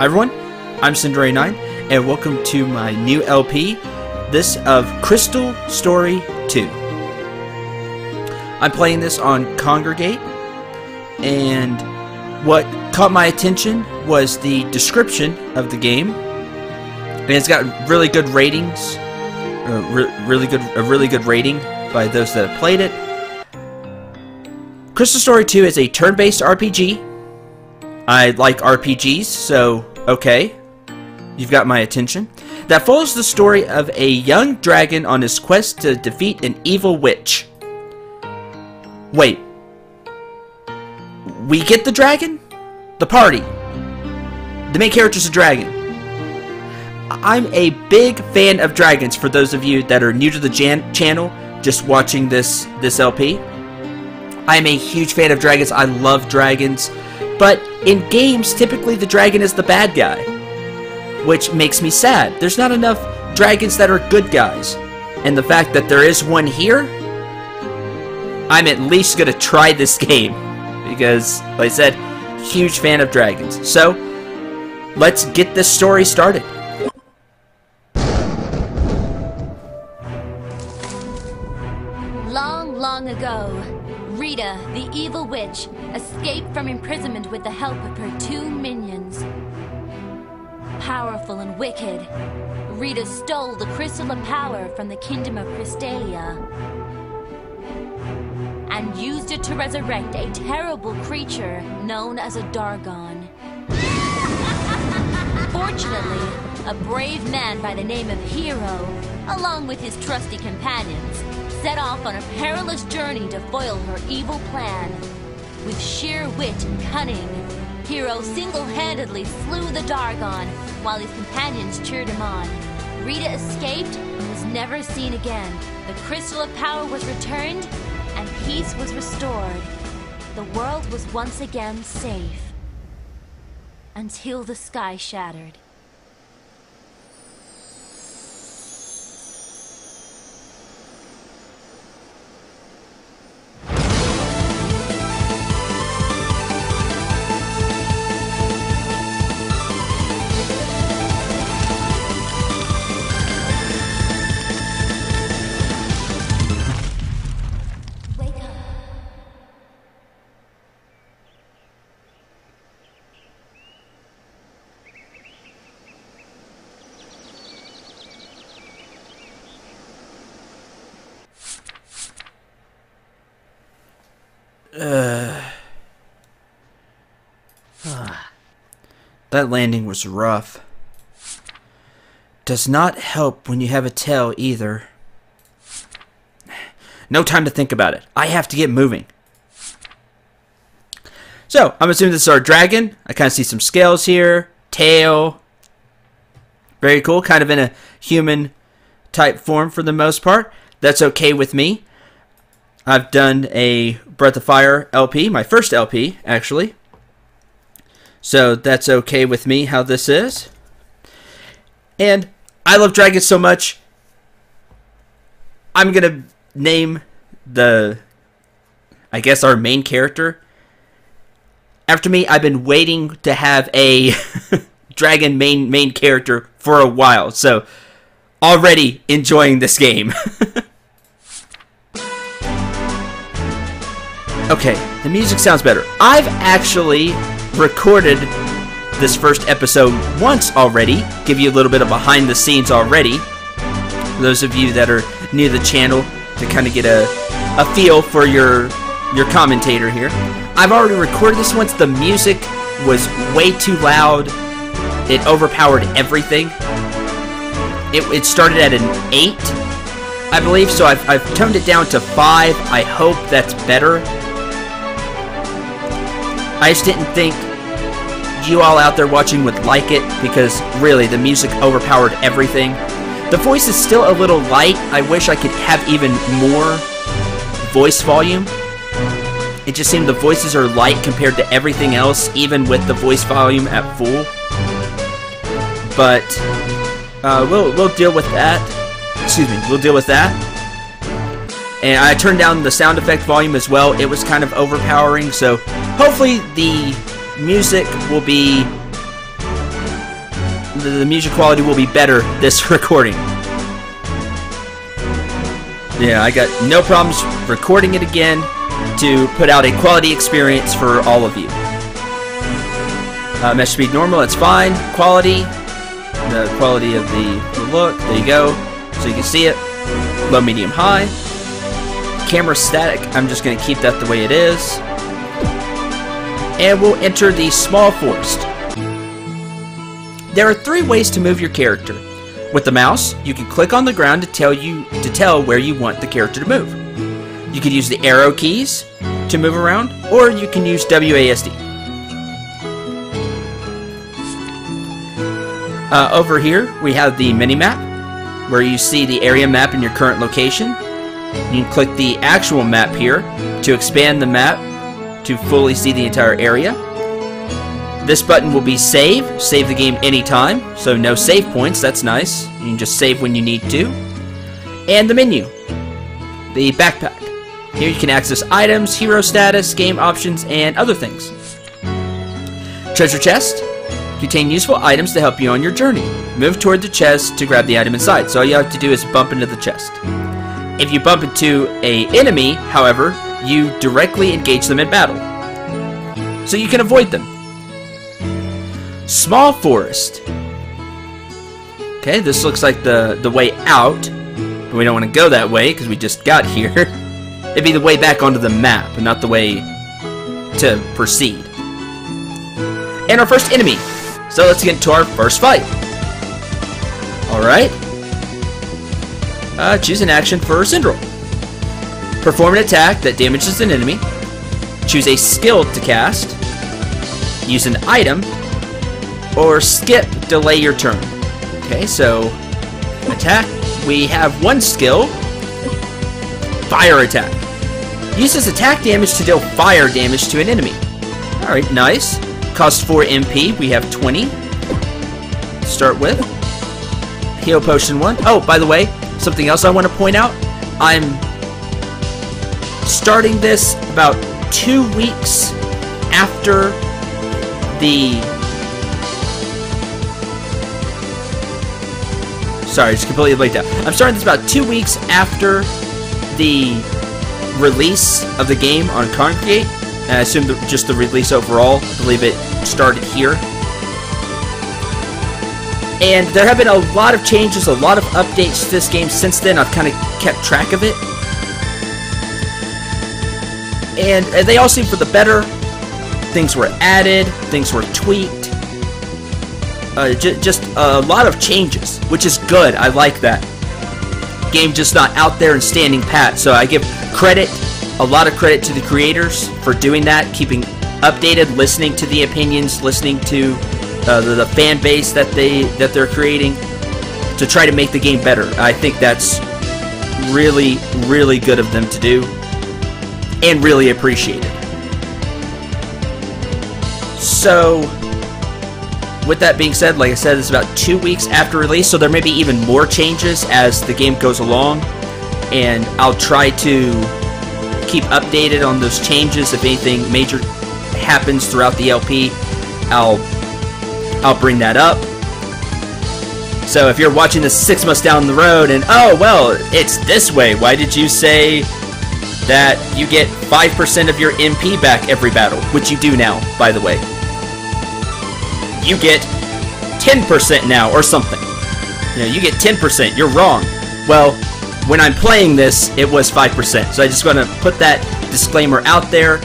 Hi everyone, I'm Cendril89, and welcome to my new LP, this of Crystal Story 2. I'm playing this on Kongregate, and what caught my attention was the description of the game, and it's got really good ratings, uh, re really good, a really good rating by those that have played it. Crystal Story 2 is a turn-based RPG. I like RPGs, so okay. You've got my attention. That follows the story of a young dragon on his quest to defeat an evil witch. Wait. We get the dragon? The party. The main character's a dragon. I'm a big fan of dragons for those of you that are new to the channel, just watching this, this LP. I'm a huge fan of dragons. I love dragons. But in games, typically the dragon is the bad guy. Which makes me sad. There's not enough dragons that are good guys. And the fact that there is one here, I'm at least going to try this game. Because, like I said, huge fan of dragons. So, let's get this story started. Long, long ago, Rita, the evil witch, escaped from imprisonment with the help of her two minions. Powerful and wicked, Rita stole the Crystal of Power from the Kingdom of Crystalia and used it to resurrect a terrible creature known as a Dargon. Fortunately, a brave man by the name of Hero, along with his trusty companions, set off on a perilous journey to foil her evil plan. With sheer wit and cunning, Hero single-handedly slew the Dargon while his companions cheered him on. Rita escaped and was never seen again. The Crystal of Power was returned and peace was restored. The world was once again safe. Until the sky shattered. Uh, that landing was rough. Does not help when you have a tail either. No time to think about it. I have to get moving. So, I'm assuming this is our dragon. I kind of see some scales here. Tail. Very cool. Kind of in a human type form for the most part. That's okay with me. I've done a Breath of Fire LP, my first LP, actually. So that's okay with me how this is. And I love dragons so much, I'm going to name the, I guess, our main character. After me, I've been waiting to have a dragon main main character for a while. So already enjoying this game. Okay, the music sounds better. I've actually recorded this first episode once already. Give you a little bit of behind the scenes already. Those of you that are new to the channel to kind of get a, a feel for your your commentator here. I've already recorded this once. The music was way too loud. It overpowered everything. It, it started at an 8, I believe, so I've, I've toned it down to 5. I hope that's better. I just didn't think you all out there watching would like it because really the music overpowered everything. The voice is still a little light. I wish I could have even more voice volume. It just seemed the voices are light compared to everything else, even with the voice volume at full. But uh, we'll we'll deal with that. Excuse me, we'll deal with that. And I turned down the sound effect volume as well. It was kind of overpowering, so hopefully the music will be the, music quality will be better this recording. Yeah, I got no problems recording it again to put out a quality experience for all of you. Uh, mesh speed normal, it's fine. Quality, the quality of the look, there you go. So you can see it. Low, medium, high. Camera static, I'm just going to keep that the way it is. And we'll enter the small forest. There are three ways to move your character. With the mouse, you can click on the ground to tell you to tell where you want the character to move. You can use the arrow keys to move around, or you can use WASD. Uh, over here, we have the mini-map, where you see the area map in your current location. You can click the actual map here to expand the map to fully see the entire area. This button will be save, save the game anytime, so no save points, that's nice. You can just save when you need to. And the menu, the backpack. Here you can access items, hero status, game options, and other things. Treasure chest, contain useful items to help you on your journey. Move toward the chest to grab the item inside, so all you have to do is bump into the chest. If you bump into a enemy, however, you directly engage them in battle. So you can avoid them. Small forest. Okay, this looks like the, the way out. But we don't want to go that way because we just got here. It'd be the way back onto the map, and not the way to proceed. And our first enemy. So let's get into our first fight. Alright. Uh, choose an action for Cendril. Perform an attack that damages an enemy. Choose a skill to cast. Use an item. Or skip, delay your turn. Okay, so attack. We have one skill. Fire attack. Uses attack damage to deal fire damage to an enemy. Alright, nice. Cost 4 MP. We have 20. Start with. Heal Potion 1. Oh, by the way, something else I want to point out. I'm starting this about two weeks after the sorry, it's completely blanked out. I'm starting this about two weeks after the release of the game on Kongregate. And I assume the, just the release overall. I believe it started here. And there have been a lot of changes, a lot of updates to this game since then. I've kind of kept track of it. And, they all seem for the better. Things were added, things were tweaked. Uh, just a lot of changes, which is good. I like that. Game just not out there and standing pat. So I give credit, a lot of credit to the creators for doing that, keeping updated, listening to the opinions, listening to uh, the, the fan base that they that they're creating to try to make the game better. I think that's really, really good of them to do, and really appreciated. So, with that being said, like I said, it's about two weeks after release, so there may be even more changes as the game goes along, and I'll try to keep updated on those changes. If anything major happens throughout the LP, I'll I'll bring that up. So if you're watching this six months down the road and oh well, it's this way. Why did you say that you get 5% of your MP back every battle, which you do now, by the way. You get 10% now, or something. You know, you get 10%, you're wrong. Well, when I'm playing this, it was 5%. So I just want to put that disclaimer out there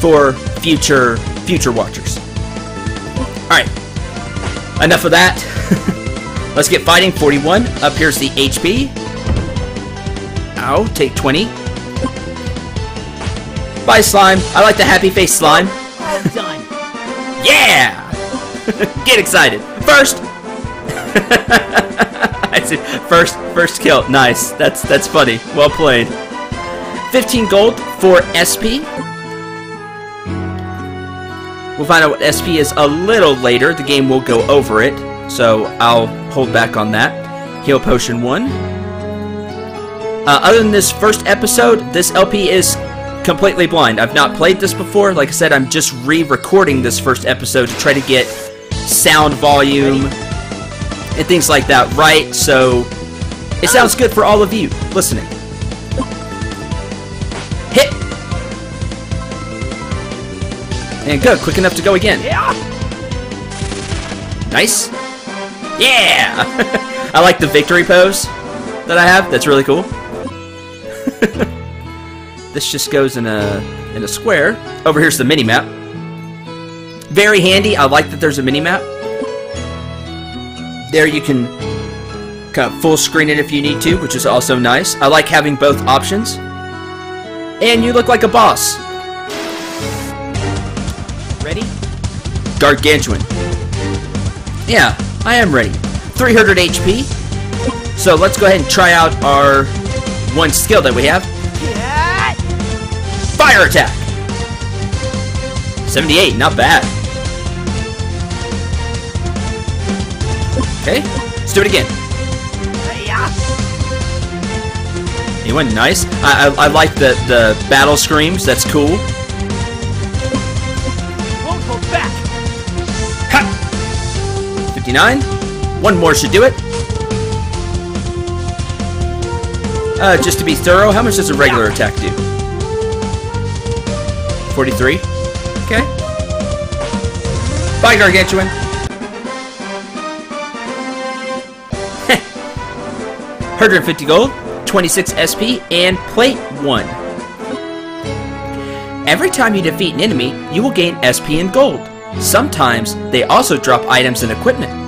for future future watchers. Alright, enough of that. Let's get fighting. 41. Up here's the HP. Ow, take 20. Bye, slime. I like the happy face slime. Done. Yeah! Get excited. First. I said first first kill. Nice. That's that's funny. Well played. 15 gold for SP. We'll find out what SP is a little later. The game will go over it, so I'll hold back on that. Heal Potion 1. Uh, other than this first episode, this LP is completely blind. I've not played this before. Like I said, I'm just re-recording this first episode to try to get sound volume and things like that, right? So it sounds good for all of you listening. And good, quick enough to go again. Nice. Yeah! I like the victory pose that I have. That's really cool. this just goes in a in a square. Over here's the mini map. Very handy. I like that there's a mini map. There you can kind of full screen it if you need to, which is also nice. I like having both options. And you look like a boss. Gargantuan. Yeah, I am ready. 300 HP. So let's go ahead and try out our one skill that we have. Fire attack. 78, not bad. Okay, let's do it again. It went nice. I, I, I like the, the battle screams. That's cool. 69. One more should do it. Uh, just to be thorough, how much does a regular attack do? 43. Okay. Bye, Gargantuan. Hundred and fifty gold, twenty-six SP, and plate one. Every time you defeat an enemy, you will gain SP and gold. Sometimes they also drop items and equipment.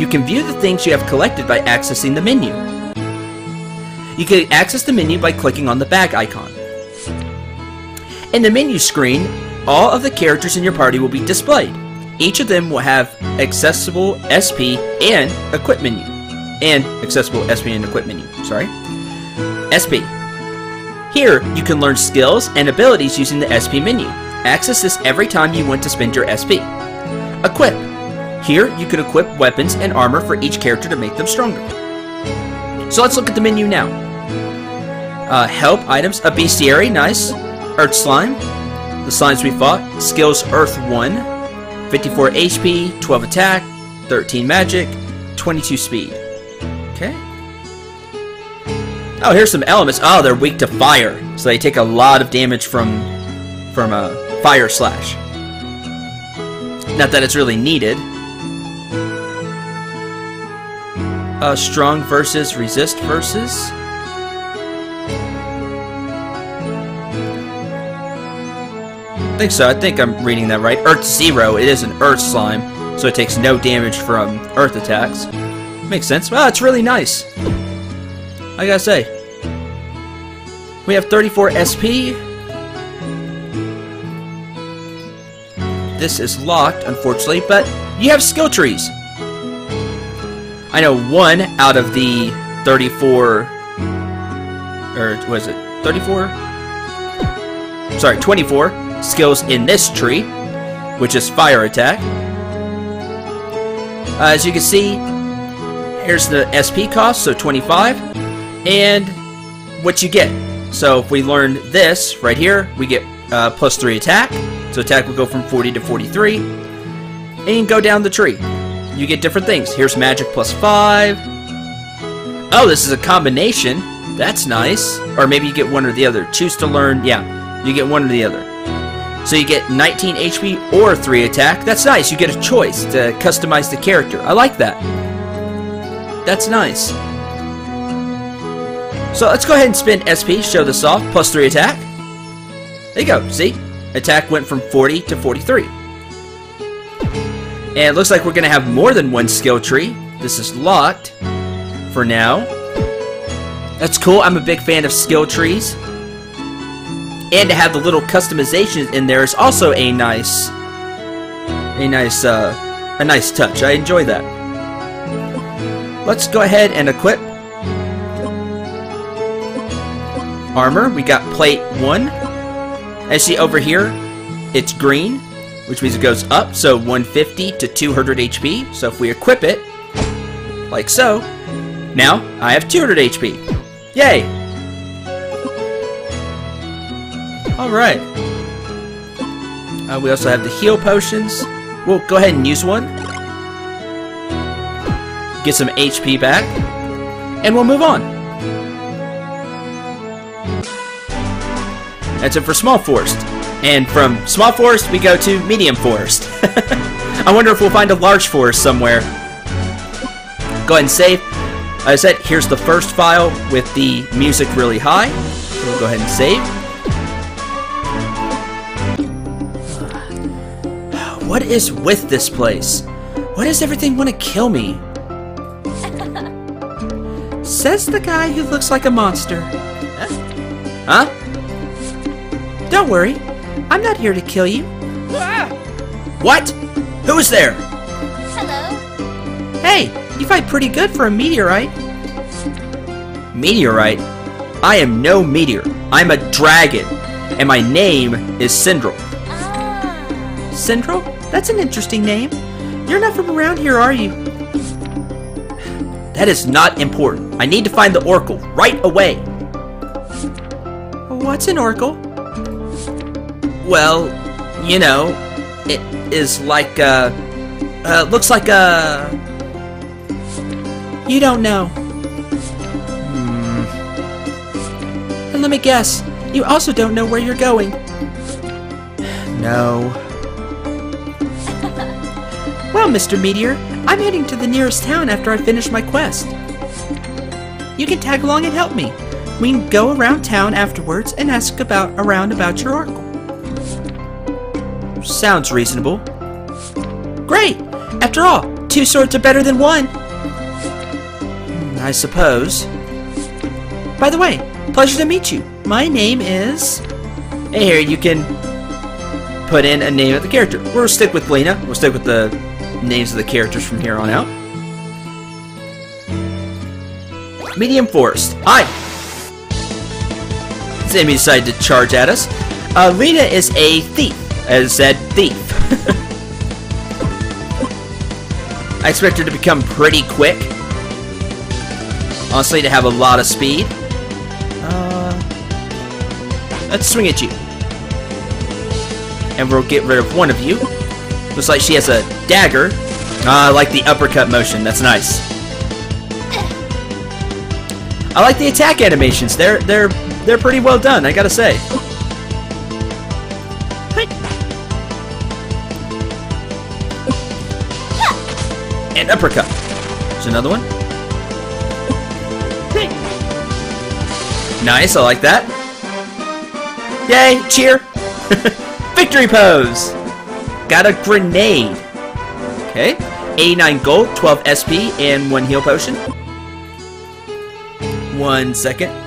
You can view the things you have collected by accessing the menu. You can access the menu by clicking on the bag icon. In the menu screen, all of the characters in your party will be displayed. Each of them will have accessible SP and equip menu. And accessible SP and equip menu, sorry. SP. Here, you can learn skills and abilities using the SP menu. Access this every time you want to spend your SP. Equip. Here, you can equip weapons and armor for each character to make them stronger. So let's look at the menu now. Uh, help items, a bestiary, nice. Earth slime, the slimes we fought. Skills Earth 1, 54 HP, 12 attack, 13 magic, 22 speed. Okay. Oh, here's some elements. Oh, they're weak to fire, so they take a lot of damage from from a fire slash. Not that it's really needed. Uh, strong versus resist versus. I think so. I think I'm reading that right. Earth Zero. It is an Earth slime, so it takes no damage from Earth attacks. Makes sense. Well, it's really nice. I gotta say. We have 34 SP. This is locked, unfortunately, but you have skill trees. I know one out of the 34, or was it 34? Sorry, 24 skills in this tree, which is fire attack. Uh, as you can see, here's the SP cost, so 25, and what you get. So if we learn this right here, we get uh, plus 3 attack, so attack will go from 40 to 43, and go down the tree you get different things. Here's magic plus 5. Oh, this is a combination. That's nice. Or maybe you get one or the other. Choose to learn. Yeah, you get one or the other. So you get 19 HP or 3 attack. That's nice. You get a choice to customize the character. I like that. That's nice. So let's go ahead and spin SP, show this off. Plus 3 attack. There you go. See? Attack went from 40 to 43. And it looks like we're going to have more than one skill tree. This is locked for now. That's cool. I'm a big fan of skill trees. And to have the little customizations in there is also a nice, a nice, uh, a nice touch. I enjoy that. Let's go ahead and equip armor. We got plate one. As see over here, it's green, which means it goes up, so 150 to 200 HP. So if we equip it, like so, now I have 200 HP. Yay! Alright. Uh, we also have the heal potions. We'll go ahead and use one. get some HP back, and we'll move on. That's it for Small Forest. And from Small Forest, we go to Medium Forest. I wonder if we'll find a large forest somewhere. Go ahead and save. As I said, here's the first file with the music really high. We'll go ahead and save. What is with this place? Why does everything want to kill me? Says the guy who looks like a monster. Huh? Don't worry. I'm not here to kill you. What? Who's there? Hello? Hey, you fight pretty good for a meteorite. Meteorite? I am no meteor. I'm a dragon. And my name is Cendril. Ah. Cendril? That's an interesting name. You're not from around here, are you? That is not important. I need to find the Oracle right away. What's an Oracle? Well, you know, it is like a. Uh, looks like a. You don't know. Hmm. And let me guess, you also don't know where you're going. No. Well, Mr. Meteor, I'm heading to the nearest town after I finish my quest. You can tag along and help me. We can go around town afterwards and ask about around about your oracle. Sounds reasonable. Great! After all, two swords are better than one. Hmm, I suppose. By the way, pleasure to meet you. My name is. Hey, here you can put in a name of the character. We'll stick with Lena. We'll stick with the names of the characters from here on out. Medium Forest. Hi! This enemy decided to charge at us. Uh, Lena is a thief. As said, thief. I expect her to become pretty quick. Honestly, to have a lot of speed. Uh, let's swing at you. And we'll get rid of one of you. Looks like she has a dagger. Ah, I like the uppercut motion. That's nice. I like the attack animations. They're they're they're pretty well done. I gotta say. And uppercut. There's another one. Nice. I like that. Yay! Cheer. Victory pose. Got a grenade. Okay. 89 gold, 12 SP, and one heal potion. One second.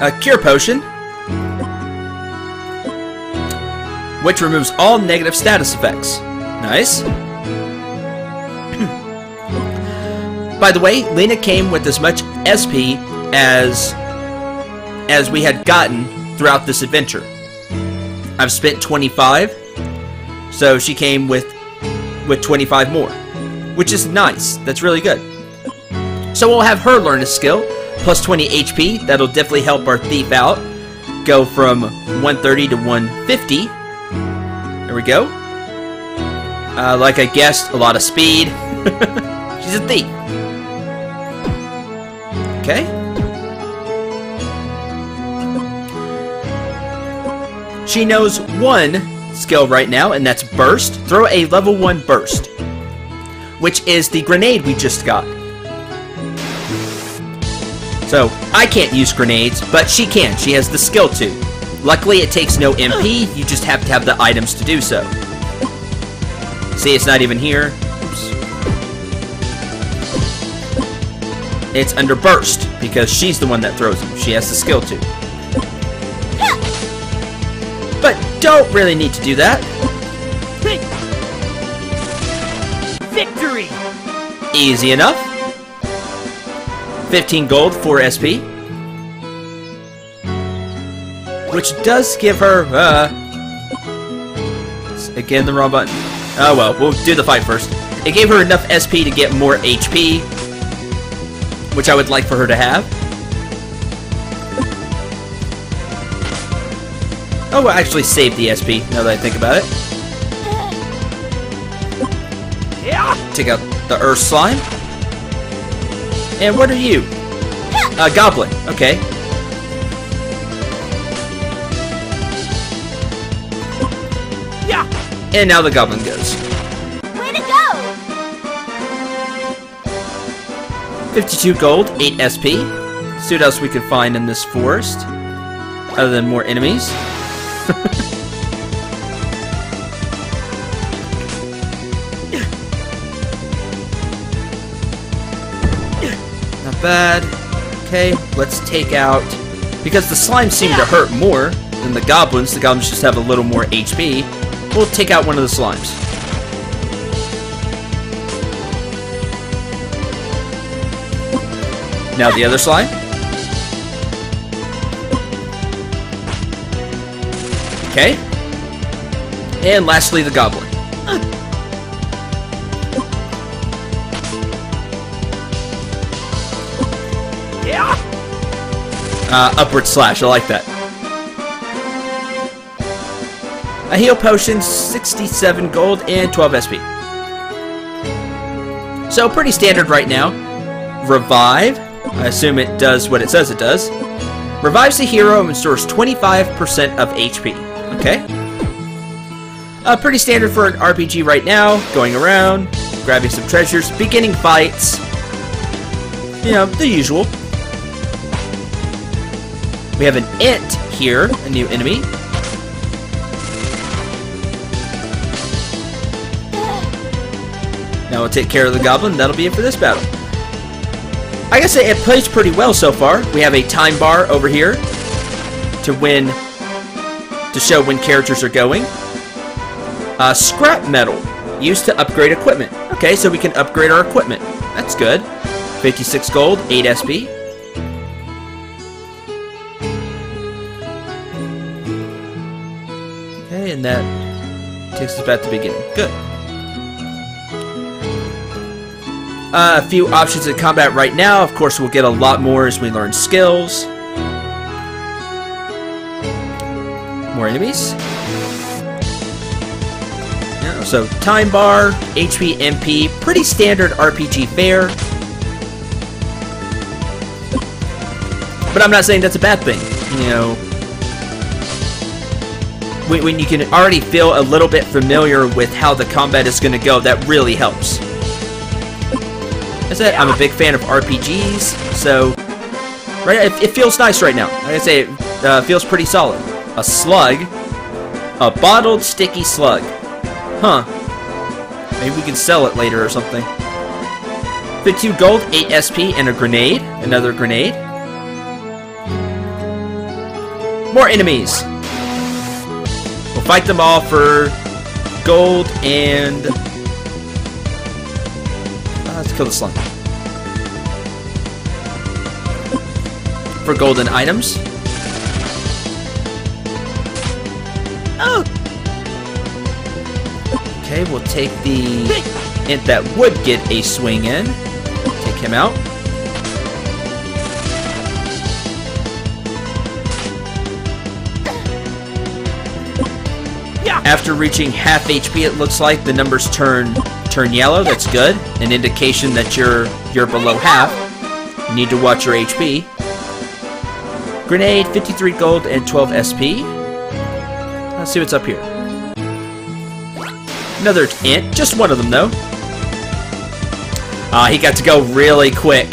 A cure potion. Which removes all negative status effects. Nice. By the way, Lena came with as much SP as as we had gotten throughout this adventure. I've spent 25, so she came with with 25 more, which is nice. That's really good. So we'll have her learn a skill, plus 20 HP. That'll definitely help our thief out. Go from 130 to 150. There we go. Uh, like I guessed, a lot of speed. She's a thief. Okay. She knows one skill right now, and that's Burst. Throw a level 1 Burst, which is the grenade we just got. So, I can't use grenades, but she can. She has the skill to. Luckily, it takes no MP, oh. you just have to have the items to do so. See, it's not even here. Oops. It's under Burst, because she's the one that throws them. She has the skill to. But don't really need to do that. Victory! Easy enough. 15 gold, 4 SP. Which does give her, uh... Again, the wrong button. Oh well, we'll do the fight first. It gave her enough SP to get more HP, which I would like for her to have. Oh, we'll actually saved the SP, now that I think about it. Take out the Earth Slime. And what are you? A Goblin, okay. Yeah. And now the Goblin goes. Way to go! 52 gold, 8 SP. See what else we can find in this forest. Other than more enemies. bad. Okay, let's take out... Because the slimes seem to hurt more than the goblins, the goblins just have a little more HP. We'll take out one of the slimes. Now the other slime. Okay. And lastly, the goblin. Uh, upward slash. I like that. A heal potion, 67 gold, and 12 SP. So pretty standard right now. Revive. I assume it does what it says it does. Revives the hero and restores 25% of HP. Okay. Uh, pretty standard for an RPG right now. Going around, grabbing some treasures, beginning fights. You know, the usual. We have an Ent here, a new enemy. Now we'll take care of the goblin. That'll be it for this battle. I guess it, it plays pretty well so far. We have a time bar over here to win, to show when characters are going. Uh, scrap metal, used to upgrade equipment. Okay, so we can upgrade our equipment. That's good. 56 gold, 8 SP. And that takes us back to the beginning. Good. Uh, a few options in combat right now. Of course, we'll get a lot more as we learn skills. More enemies. Yeah, so, time bar, HP, MP, pretty standard RPG fare. But I'm not saying that's a bad thing. You know, when, when you can already feel a little bit familiar with how the combat is going to go, that really helps. I said, I'm a big fan of RPGs, so right, it, it feels nice right now. Like I say, it uh, feels pretty solid. A slug, a bottled sticky slug. Huh. Maybe we can sell it later or something. 52 gold, 8 SP, and a grenade. Another grenade. More enemies. We'll fight them all for gold and ah, Let's kill the slime. For golden items. Oh! Okay, we'll take the int that would get a swing in. Take him out. After reaching half HP, it looks like the numbers turn turn yellow. That's good. An indication that you're you're below half. You need to watch your HP. Grenade, 53 gold and 12 SP. Let's see what's up here. Another int. Just one of them, though. Ah, uh, he got to go really quick.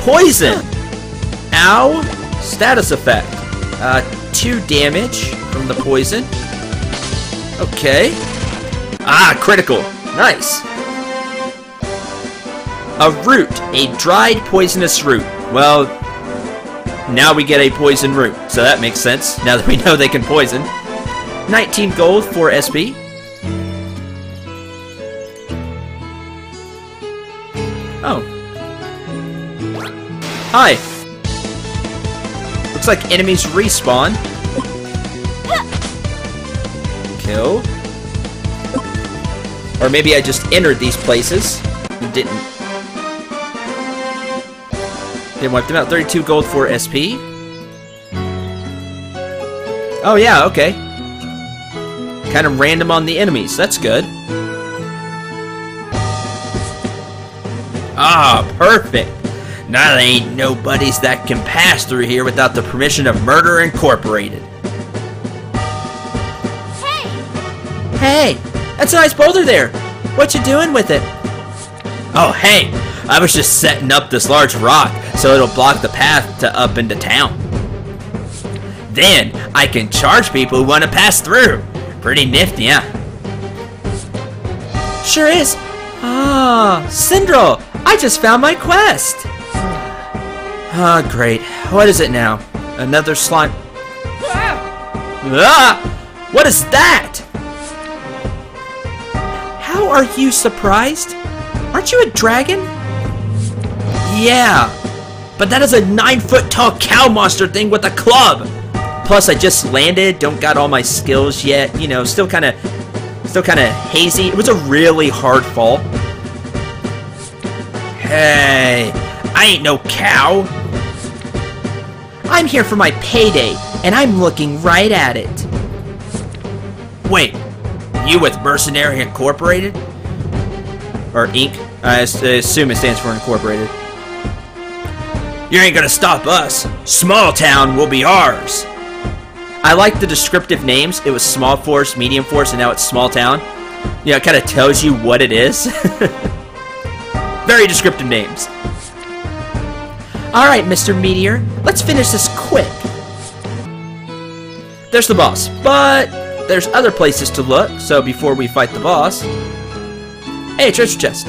Poison! Ow! Status effect. Uh, two damage from the poison. Okay. Ah, critical. Nice. A root. A dried poisonous root. Well, now we get a poison root. So that makes sense, now that we know they can poison. 19 gold, for SP. Oh. Hi. Looks like enemies respawn. Kill. Or maybe I just entered these places and didn't. Didn't wipe them out. 32 gold for SP. Oh yeah, okay. Kind of random on the enemies. That's good. Ah, perfect. Now there ain't nobodies that can pass through here without the permission of Murder Incorporated. Hey! That's a nice boulder there. What you doing with it? Oh, hey, I was just setting up this large rock so it'll block the path to up into town. Then I can charge people who want to pass through. Pretty nifty, huh? Sure is. Ah, Cendril, I just found my quest. Ah, great. What is it now? Another slime. Ah! What is that? Are you surprised? Aren't you a dragon? Yeah, but that is a nine foot tall cow monster thing with a club. Plus, I just landed, don't got all my skills yet. You know, still kind of, still kind of hazy. It was a really hard fall. Hey, I ain't no cow. I'm here for my payday, and I'm looking right at it. Wait, you with Mercenary Incorporated? Or Inc? I assume it stands for Incorporated. You ain't gonna stop us. Small town will be ours. I like the descriptive names. It was small force, medium force, and now it's small town. You know, it kind of tells you what it is. Very descriptive names. Alright, Mr. Meteor. Let's finish this quick. There's the boss, but there's other places to look, so before we fight the boss... Hey, treasure chest.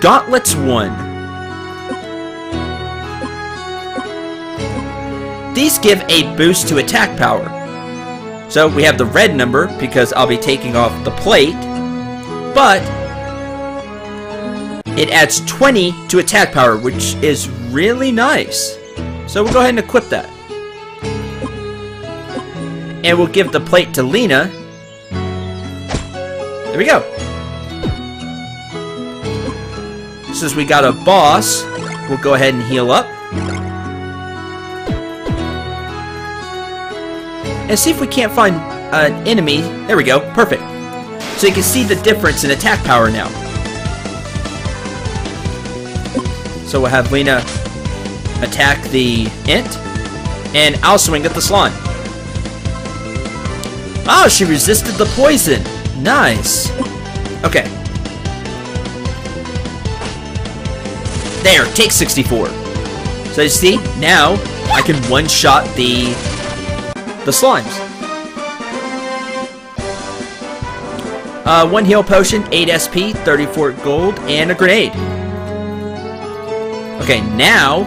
Gauntlets 1. These give a boost to attack power. So we have the red number because I'll be taking off the plate, but it adds 20 to attack power, which is really nice. So we'll go ahead and equip that. And we'll give the plate to Lena. There we go. Since we got a boss, we'll go ahead and heal up. And see if we can't find an enemy. There we go. Perfect. So you can see the difference in attack power now. So we'll have Lena attack the Int, and I'll swing at the Slime. Oh, she resisted the poison. Nice. Okay. There, take 64. So you see, now I can one-shot the the slimes. Uh, one heal potion, 8 SP, 34 gold, and a grenade. Okay, now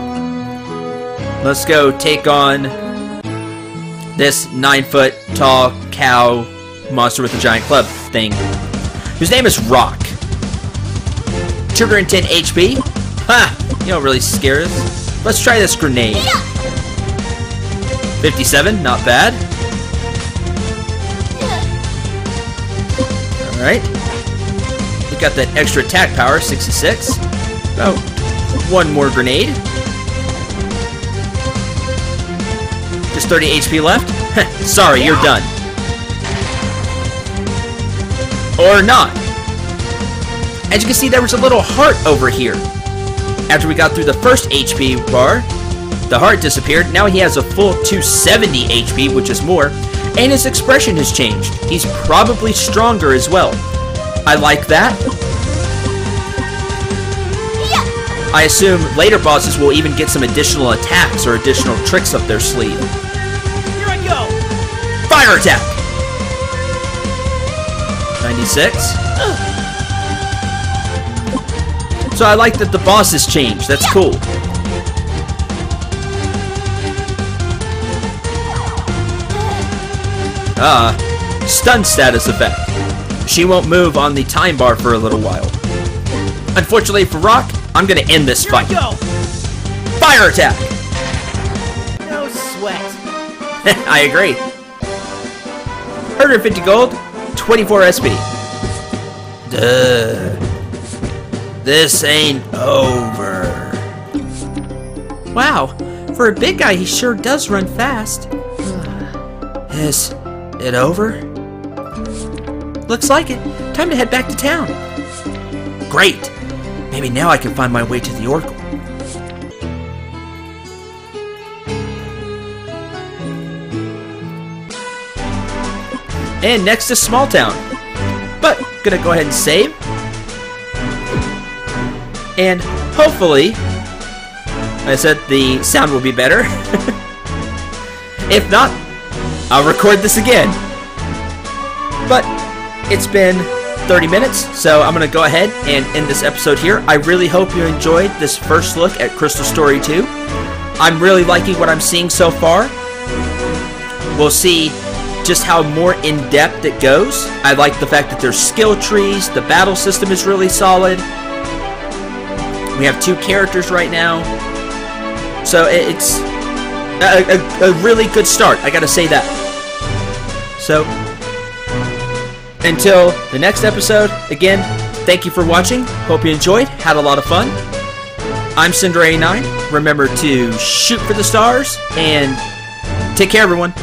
let's go take on this 9 foot tall cow monster with a giant club thing, whose name is Rock. 210 HP. Ha! You don't really scare us. Let's try this grenade. 57, not bad. Alright. We got that extra attack power, 66. Oh, one more grenade. Just 30 HP left? Sorry, you're done. Or not. As you can see, there was a little heart over here. After we got through the first HP bar, the heart disappeared. Now he has a full 270 HP, which is more, and his expression has changed. He's probably stronger as well. I like that. I assume later bosses will even get some additional attacks or additional tricks up their sleeve. Here I go! Fire attack! 96. So I like that the bosses changed. That's cool. Ah, stun status effect. She won't move on the time bar for a little while. Unfortunately for Rock, I'm gonna end this fight. Go! Fire attack! No sweat. I agree. 150 gold, 24 SP. Duh. This ain't over. Wow, for a big guy, he sure does run fast. Is it over? Looks like it. Time to head back to town. Great. Maybe now I can find my way to the Oracle. And next is Small Town. But gonna go ahead and save. And hopefully, I said the sound will be better. if not, I'll record this again. But it's been 30 minutes, so I'm going to go ahead and end this episode here. I really hope you enjoyed this first look at Crystal Story 2. I'm really liking what I'm seeing so far. We'll see just how more in depth it goes. I like the fact that there's skill trees, the battle system is really solid. We have two characters right now. So it's a, a, a really good start, I gotta say that. So, until the next episode, again, thank you for watching. Hope you enjoyed, had a lot of fun. I'm Cendril89. Remember to shoot for the stars and take care, everyone.